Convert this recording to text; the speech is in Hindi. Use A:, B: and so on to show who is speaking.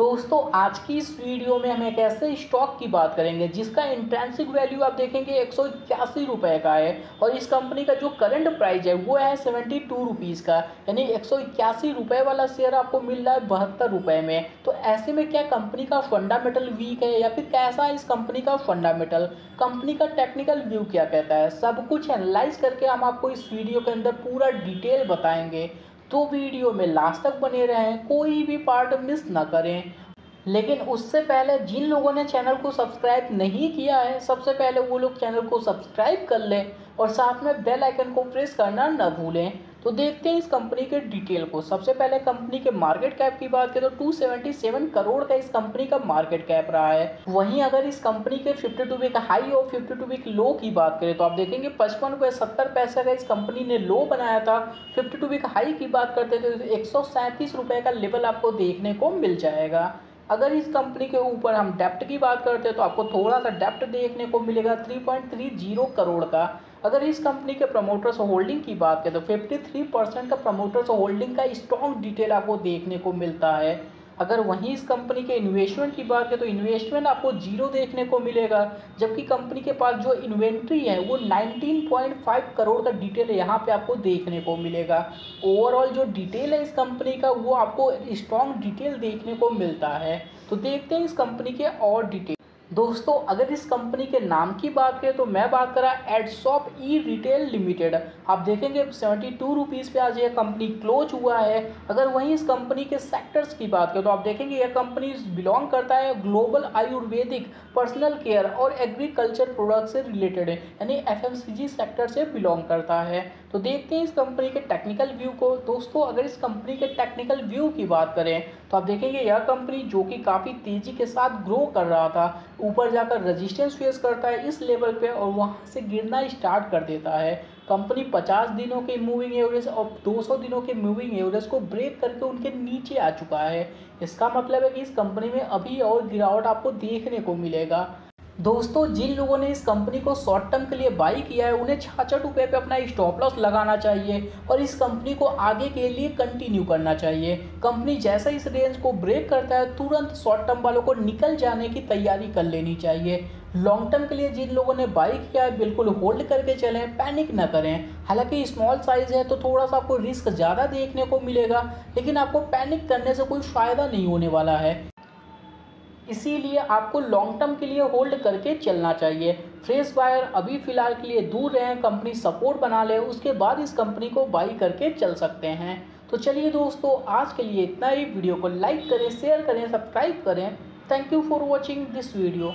A: दोस्तों, आज की इस वीडियो में हम एक ऐसे स्टॉक की बात करेंगे, जिसका इंट्रेंसिक वैल्यू आप देखेंगे एक सौ इक्यासी रुपये का है और इस कंपनी का जो करंट प्राइस है, वो है सेवेंटी टू रुपीज़ का। यानी एक सौ इक्यासी रुपये वाला शेयर आपको मिल रहा है बहत्तर रुपये में। तो ऐसे में क्या कंपनी का फंडामेंटल वीक है या फिर कैसा है इस कंपनी का फंडामेंटल कंपनी का टेक्निकल व्यू क्या कहता है? सब कुछ एनालाइज करके हम आपको इस वीडियो के अंदर पूरा डिटेल बताएँगे। तो वीडियो में लास्ट तक बने रहें, कोई भी पार्ट मिस ना करें। लेकिन उससे पहले जिन लोगों ने चैनल को सब्सक्राइब नहीं किया है, सबसे पहले वो लोग चैनल को सब्सक्राइब कर लें और साथ में बेल आइकन को प्रेस करना न भूलें। तो देखते हैं इस कंपनी के डिटेल को। सबसे पहले कंपनी के मार्केट कैप की बात करें तो 277 करोड़ का इस कंपनी का मार्केट कैप रहा है। वहीं अगर इस कंपनी के 52 वीक हाई और 52 वीक लो की बात करें तो आप देखेंगे पचपन रुपये सत्तर पैसे का इस कंपनी ने लो बनाया था। 52 वीक हाई की बात करते तो एक रुपये का लेवल आपको देखने को मिल जाएगा। अगर इस कंपनी के ऊपर हम डेप्ट की बात करते हैं तो आपको थोड़ा सा डेप्ट देखने को मिलेगा 3.30 करोड़ का। अगर इस कंपनी के प्रमोटर्स होल्डिंग की बात करें तो 53 परसेंट का प्रमोटर्स होल्डिंग का स्ट्रॉन्ग डिटेल आपको देखने को मिलता है। अगर वहीं इस कंपनी के इन्वेस्टमेंट की बात करें तो इन्वेस्टमेंट आपको ज़ीरो देखने को मिलेगा, जबकि कंपनी के पास जो इन्वेंट्री है, वो 19.5 करोड़ का डिटेल यहाँ पे आपको देखने को मिलेगा। ओवरऑल जो डिटेल है इस कंपनी का, वो आपको स्ट्रॉन्ग डिटेल देखने को मिलता है। तो देखते हैं इस कंपनी के और डिटेल दोस्तों, अगर इस कंपनी के नाम की बात करें तो मैं बात करा एडसॉप ई रिटेल लिमिटेड आप देखेंगे सेवेंटी टू रुपीज़ पे आज यह कंपनी क्लोज हुआ है। अगर वहीं इस कंपनी के सेक्टर्स की बात करें तो आप देखेंगे यह कंपनी बिलोंग करता है ग्लोबल आयुर्वेदिक पर्सनल केयर और एग्रीकल्चर प्रोडक्ट से रिलेटेड है, यानी एफएमसीजी सेक्टर से बिलोंग करता है। तो देखते हैं इस कंपनी के टेक्निकल व्यू को। दोस्तों, अगर इस कंपनी के टेक्निकल व्यू की बात करें तो आप देखेंगे यह कंपनी जो कि काफ़ी तेज़ी के साथ ग्रो कर रहा था, ऊपर जाकर रजिस्टेंस फेस करता है इस लेवल पे और वहाँ से गिरना स्टार्ट कर देता है। कंपनी 50 दिनों के मूविंग एवरेज और 200 दिनों के मूविंग एवरेज को ब्रेक करके उनके नीचे आ चुका है। इसका मतलब है कि इस कंपनी में अभी और गिरावट आपको देखने को मिलेगा। दोस्तों, जिन लोगों ने इस कंपनी को शॉर्ट टर्म के लिए बाई किया है, उन्हें छाछठ रुपये पे अपना स्टॉप लॉस लगाना चाहिए और इस कंपनी को आगे के लिए कंटिन्यू करना चाहिए। कंपनी जैसा इस रेंज को ब्रेक करता है, तुरंत शॉर्ट टर्म वालों को निकल जाने की तैयारी कर लेनी चाहिए। लॉन्ग टर्म के लिए जिन लोगों ने बाई किया है, बिल्कुल होल्ड करके चलें पैनिक ना करें। हालाँकि स्मॉल साइज़ है तो थोड़ा सा आपको रिस्क ज़्यादा देखने को मिलेगा, लेकिन आपको पैनिक करने से कोई फ़ायदा नहीं होने वाला है। इसीलिए आपको लॉन्ग टर्म के लिए होल्ड करके चलना चाहिए। फ्रेश बायर अभी फ़िलहाल के लिए दूर रहें कंपनी सपोर्ट बना ले, उसके बाद इस कंपनी को बाई करके चल सकते हैं। तो चलिए दोस्तों, आज के लिए इतना ही। वीडियो को लाइक करें शेयर करें सब्सक्राइब करें। Thank you for watching this video